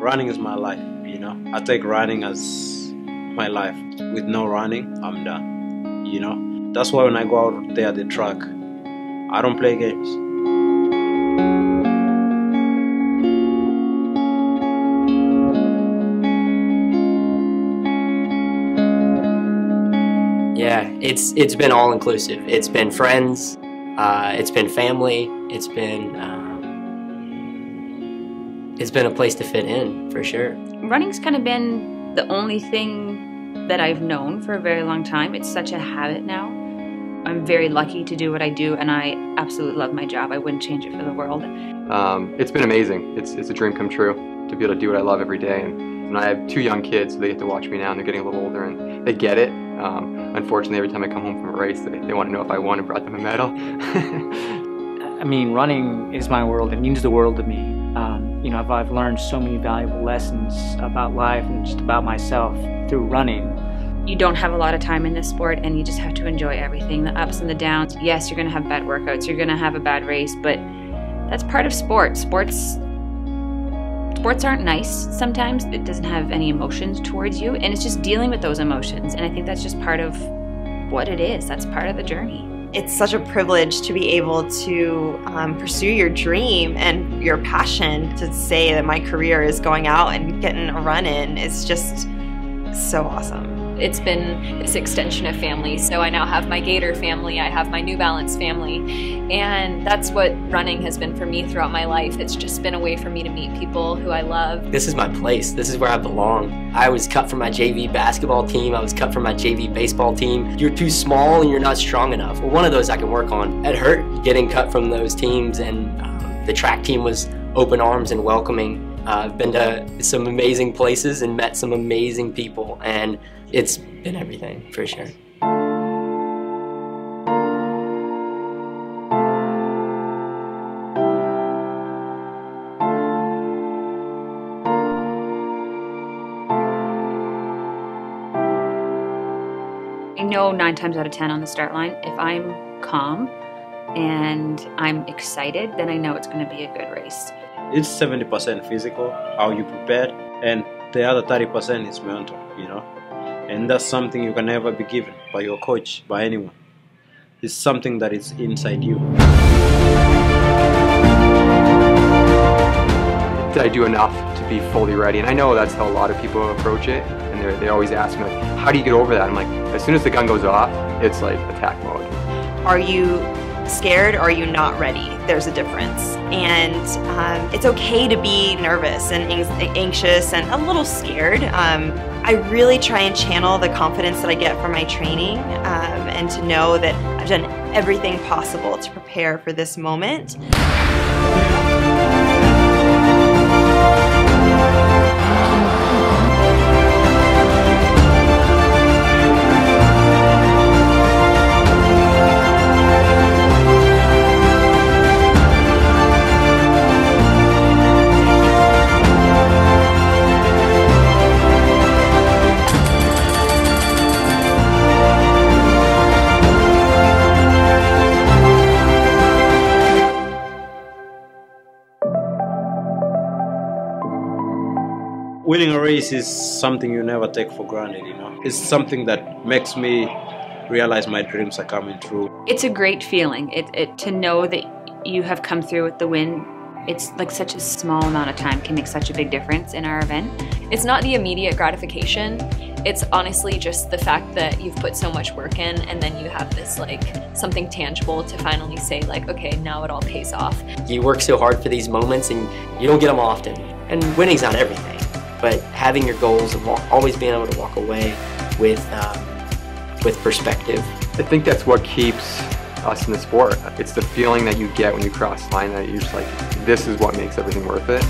running is my life, you know. I take running as my life. With no running, I'm done, you know. That's why when I go out there at the track, I don't play games. Yeah, it's it's been all inclusive. It's been friends, uh, it's been family, it's been um, it's been a place to fit in for sure. Running's kind of been the only thing that I've known for a very long time. It's such a habit now. I'm very lucky to do what I do, and I absolutely love my job. I wouldn't change it for the world. Um, it's been amazing. It's, it's a dream come true to be able to do what I love every day. And, and I have two young kids, so they get to watch me now, and they're getting a little older, and they get it. Um, unfortunately, every time I come home from a race, they, they want to know if I won and brought them a medal. I mean, running is my world. It means the world to me. Um, you know, I've, I've learned so many valuable lessons about life and just about myself through running. You don't have a lot of time in this sport, and you just have to enjoy everything the ups and the downs. Yes, you're going to have bad workouts, you're going to have a bad race, but that's part of sport. Sports sports aren't nice sometimes. It doesn't have any emotions towards you, and it's just dealing with those emotions. And I think that's just part of what it is. That's part of the journey. It's such a privilege to be able to um, pursue your dream and your passion. To say that my career is going out and getting a run in is just so awesome. It's been this extension of family. So I now have my Gator family, I have my New Balance family, and that's what running has been for me throughout my life. It's just been a way for me to meet people who I love. This is my place. This is where I belong. I was cut from my JV basketball team. I was cut from my JV baseball team. You're too small and you're not strong enough. Well, one of those I can work on. It hurt getting cut from those teams, and um, the track team was open arms and welcoming. I've been to some amazing places and met some amazing people, and it's been everything for sure. I know nine times out of ten on the start line, if I'm calm and I'm excited, then I know it's going to be a good race. It's 70% physical, how you prepared, and the other 30% is mental, you know. And that's something you can never be given by your coach, by anyone. It's something that is inside you. Did I do enough to be fully ready? And I know that's how a lot of people approach it. And they always ask me, like, how do you get over that? I'm like, as soon as the gun goes off, it's like attack mode. Are you scared or are you not ready? There's a difference. And um, it's okay to be nervous and anxious and a little scared. Um, I really try and channel the confidence that I get from my training um, and to know that I've done everything possible to prepare for this moment. Winning a race is something you never take for granted, you know. It's something that makes me realize my dreams are coming true. It's a great feeling. It, it to know that you have come through with the win. It's like such a small amount of time can make such a big difference in our event. It's not the immediate gratification. It's honestly just the fact that you've put so much work in and then you have this like something tangible to finally say like, okay, now it all pays off. You work so hard for these moments and you don't get them often. And winning's not everything but having your goals and always being able to walk away with um, with perspective. I think that's what keeps us in the sport. It's the feeling that you get when you cross the line that you're just like, this is what makes everything worth it.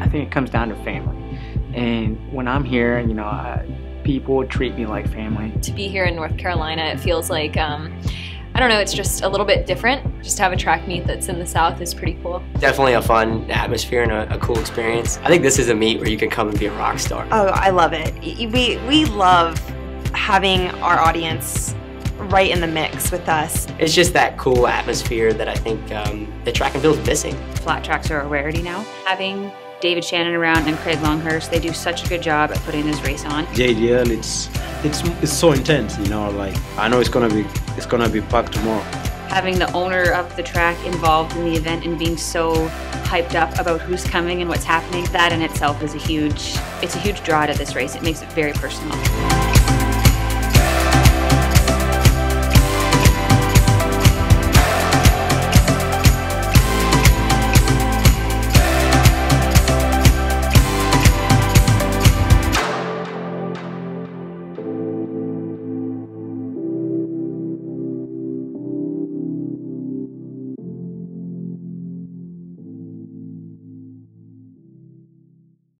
I think it comes down to family. And when I'm here, you know, uh, people treat me like family. To be here in North Carolina, it feels like um, I don't know, it's just a little bit different. Just to have a track meet that's in the South is pretty cool. Definitely a fun atmosphere and a, a, cool experience. I think this is a meet where you can come and be a rock star. Oh, I love it. We, we love having our audience right in the mix with us. It's just that cool atmosphere that I think um, the track and field is missing. Flat tracks are a rarity now. Having David Shannon around and Craig Longhurst, they do such a good job at putting this race on. JDL, it's it's it's so intense, you know. Like I know it's gonna be it's gonna be packed tomorrow. Having the owner of the track involved in the event and being so hyped up about who's coming and what's happening, that in itself is a huge it's a huge draw to this race. It makes it very personal.